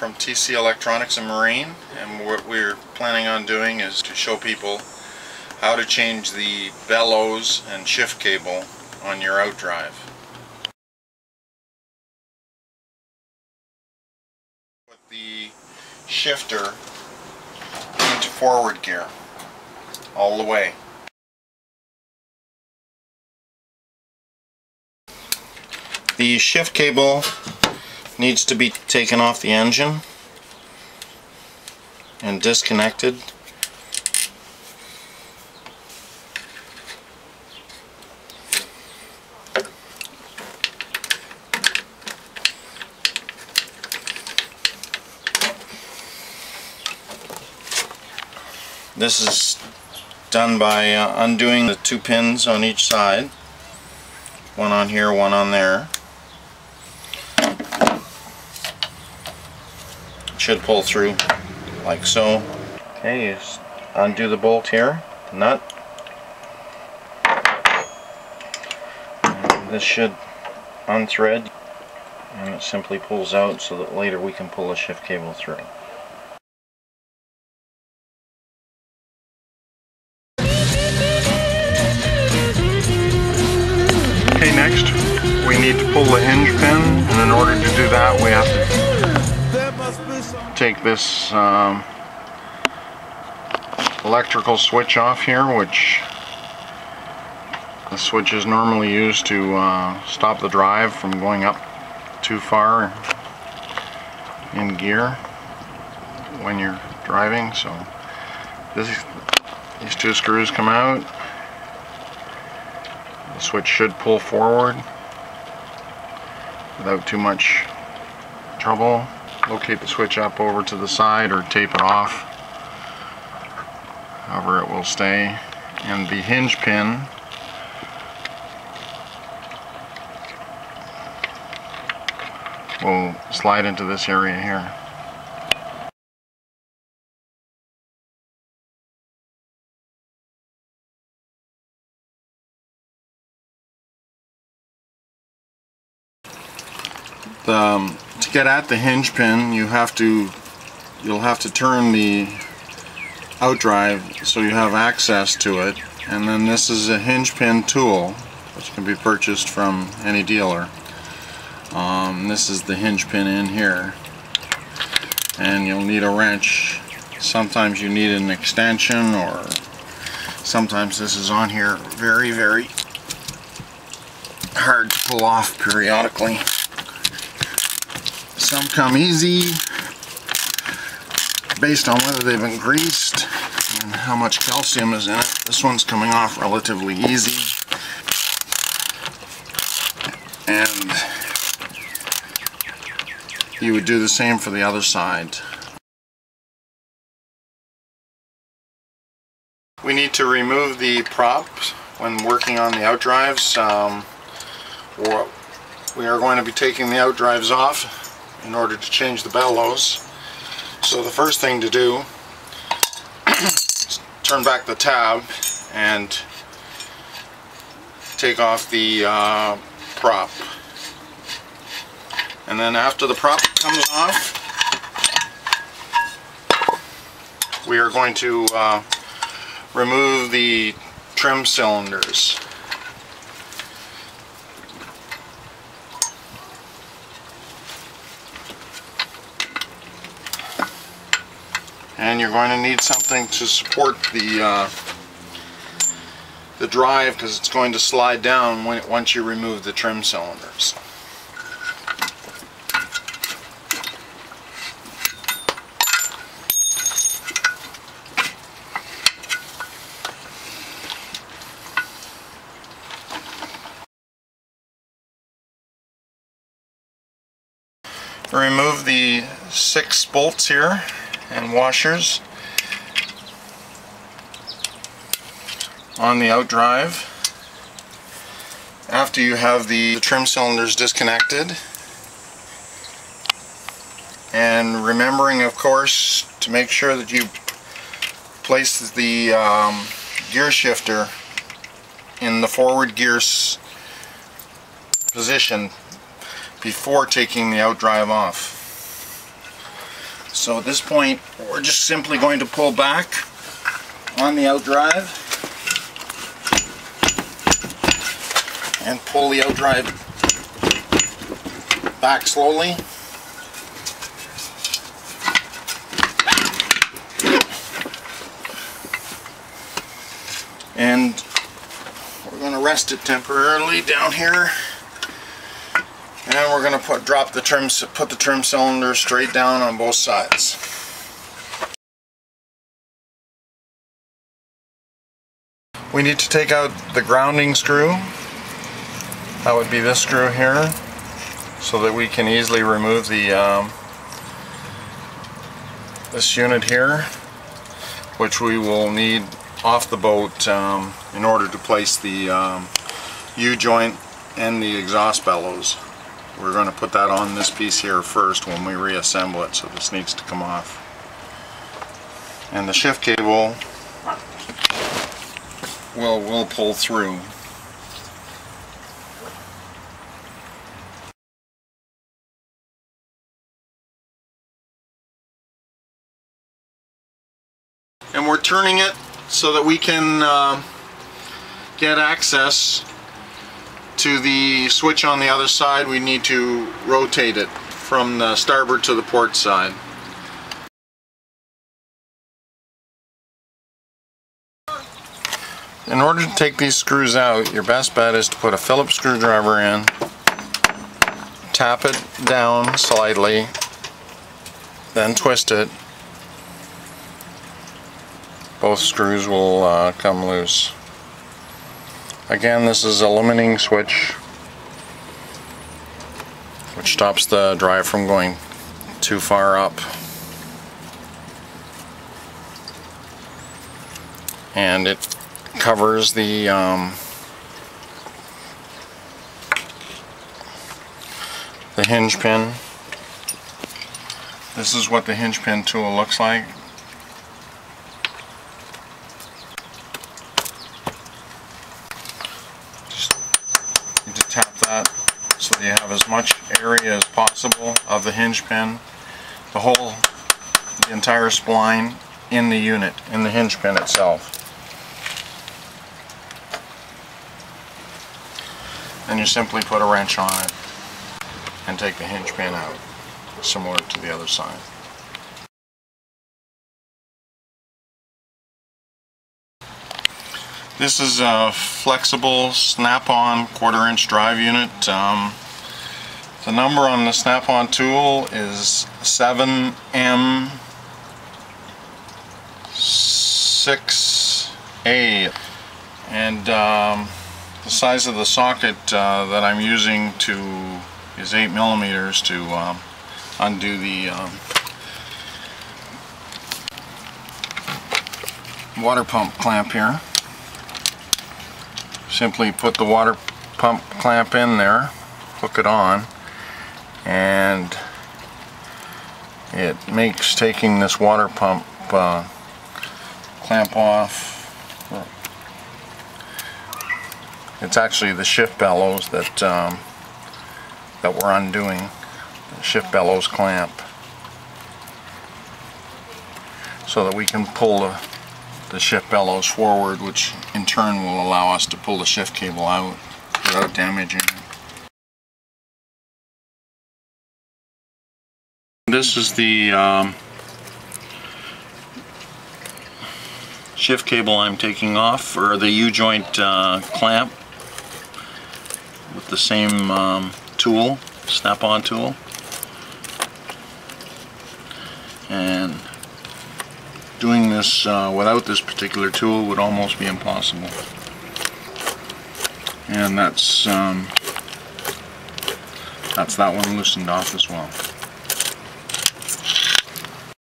From TC Electronics and Marine and what we're planning on doing is to show people how to change the bellows and shift cable on your outdrive. Put the shifter into forward gear all the way. The shift cable needs to be taken off the engine and disconnected. This is done by uh, undoing the two pins on each side. One on here, one on there. Should pull through like so. Okay, you just undo the bolt here, the nut. And this should unthread and it simply pulls out so that later we can pull a shift cable through. Okay, next we need to pull the hinge pin and in order to do that we have to take this um, electrical switch off here which the switch is normally used to uh, stop the drive from going up too far in gear when you're driving so this, these two screws come out. The switch should pull forward without too much trouble locate the switch up over to the side or tape it off however it will stay. And the hinge pin will slide into this area here get at the hinge pin you have to you'll have to turn the outdrive so you have access to it. And then this is a hinge pin tool which can be purchased from any dealer. Um, this is the hinge pin in here. And you'll need a wrench. Sometimes you need an extension or sometimes this is on here very very hard to pull off periodically some come easy based on whether they've been greased and how much calcium is in it. This one's coming off relatively easy. And you would do the same for the other side. We need to remove the prop when working on the outdrives. Um, we are going to be taking the outdrives off in order to change the bellows. So the first thing to do is turn back the tab and take off the uh, prop. And then after the prop comes off, we are going to uh, remove the trim cylinders. And you're going to need something to support the uh, the drive because it's going to slide down when, once you remove the trim cylinders. Remove the six bolts here and washers on the outdrive after you have the, trim cylinders disconnected and remembering of course to make sure that you place the um, gear shifter in the forward gear position before taking the outdrive off. So at this point, we're just simply going to pull back on the outdrive and pull the outdrive back slowly. And we're going to rest it temporarily down here. And we're going to put drop the trim put the trim cylinder straight down on both sides. We need to take out the grounding screw. That would be this screw here so that we can easily remove the um, this unit here which we will need off the boat um, in order to place the um, U-joint and the exhaust bellows. We're going to put that on this piece here first when we reassemble it, so this needs to come off. And the shift cable will will pull through. And we're turning it so that we can uh, get access to the switch on the other side we need to rotate it from the starboard to the port side. In order to take these screws out your best bet is to put a Phillips screwdriver in tap it down slightly then twist it both screws will uh, come loose. Again, this is a limiting switch which stops the drive from going too far up. And it covers the um, the hinge pin. This is what the hinge pin tool looks like. So that you have as much area as possible of the hinge pin, the whole, the entire spline in the unit, in the hinge pin itself. Then you simply put a wrench on it and take the hinge pin out, similar to the other side. This is a flexible snap-on quarter inch drive unit. Um, the number on the snap-on tool is 7M6A and um, the size of the socket uh, that I'm using to is 8 millimeters to um, undo the um, water pump clamp here simply put the water pump clamp in there, hook it on, and it makes taking this water pump uh, clamp off. It's actually the shift bellows that um, that we're undoing the shift bellows clamp. So that we can pull the the shift bellows forward, which in turn will allow us to pull the shift cable out without damaging it. This is the um, shift cable I'm taking off, or the U-joint uh, clamp with the same um, tool, snap-on tool. And doing this uh, without this particular tool would almost be impossible. And that's um, that's that one loosened off as well.